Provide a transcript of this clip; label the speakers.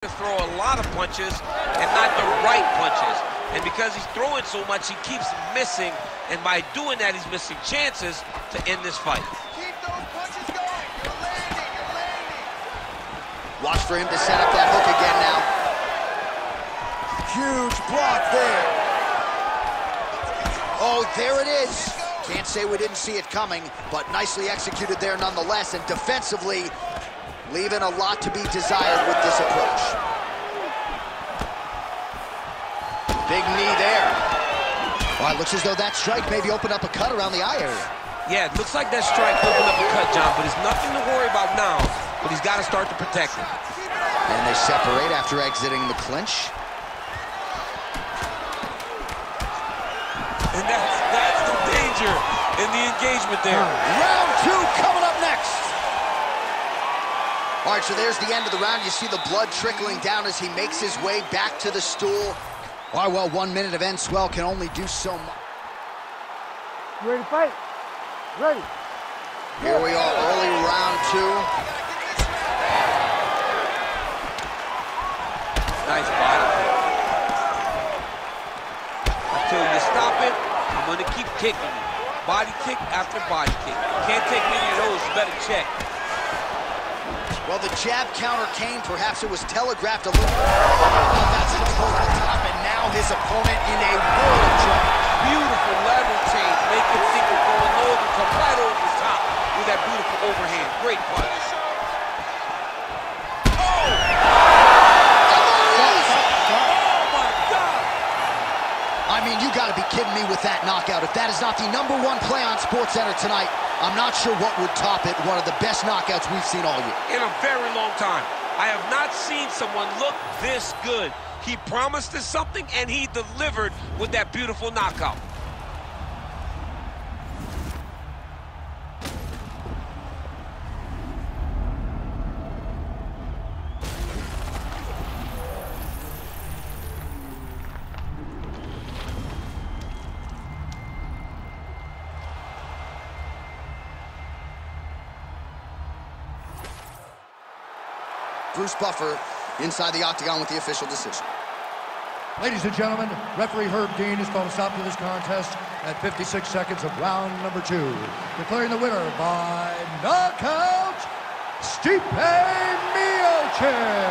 Speaker 1: to throw a lot of punches and not the right punches. And because he's throwing so much, he keeps missing. And by doing that, he's missing chances to end this fight.
Speaker 2: Keep those punches going. You're landing. You're landing.
Speaker 3: Watch for him to set up that hook again now. Huge block there. Oh, there it is. Can't say we didn't see it coming, but nicely executed there nonetheless. And defensively, leaving a lot to be desired with this approach. Big knee there. Well, it looks as though that strike maybe opened up a cut around the eye area.
Speaker 1: Yeah, it looks like that strike opened up a cut, John, but it's nothing to worry about now. But he's got to start to protect it.
Speaker 3: And they separate after exiting the clinch.
Speaker 1: And that's, that's the danger in the engagement there.
Speaker 3: Round two coming up next. All right, so there's the end of the round. You see the blood trickling down as he makes his way back to the stool. All right, well, one minute of enswell can only do so much.
Speaker 4: You ready to fight? Ready.
Speaker 3: Here we are, early round two.
Speaker 1: Nice body kick. Until you stop it, I'm going to keep kicking you. Body kick after body kick. Can't take many of those, you better check.
Speaker 3: Well, the jab counter came. Perhaps it was telegraphed a little. Oh, that's a total top, and now his opponent in a world of trouble.
Speaker 1: Beautiful lateral change. Think you're going low and come right over the top with that beautiful overhand. Great punch. Oh, oh my God.
Speaker 3: I mean, you got to be kidding me with that knockout. If that is not the number one play on SportsCenter tonight, I'm not sure what would top it. One of the best knockouts we've seen all year.
Speaker 1: in a very long time. I have not seen someone look this good. He promised us something, and he delivered with that beautiful knockout.
Speaker 3: Bruce Buffer inside the octagon with the official decision.
Speaker 4: Ladies and gentlemen, referee Herb Dean has called a stop to this contest at 56 seconds of round number two, declaring the winner by knockout, Stipe Miocic.